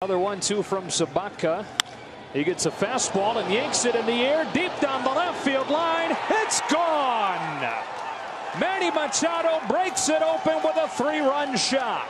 Another one, two from Sobotka. He gets a fastball and yanks it in the air deep down the left field line. It's gone. Manny Machado breaks it open with a three run shot.